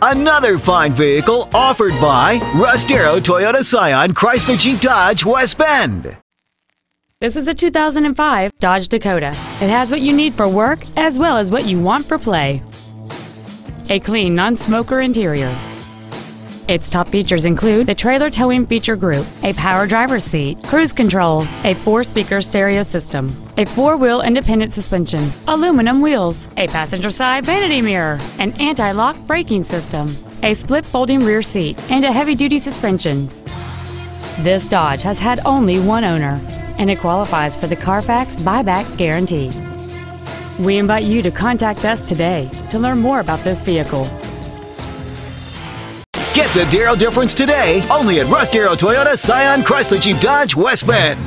Another fine vehicle offered by Russ Darrow Toyota Scion Chrysler Jeep Dodge West Bend. This is a 2005 Dodge Dakota. It has what you need for work as well as what you want for play. A clean, non-smoker interior. Its top features include the trailer towing feature group, a power driver's seat, cruise control, a four-speaker stereo system, a four-wheel independent suspension, aluminum wheels, a passenger side vanity mirror, an anti-lock braking system, a split folding rear seat, and a heavy-duty suspension. This Dodge has had only one owner, and it qualifies for the Carfax buyback guarantee. We invite you to contact us today to learn more about this vehicle. Get the Darrow difference today, only at Russ Darrow Toyota Scion Chrysler Jeep Dodge West Bend.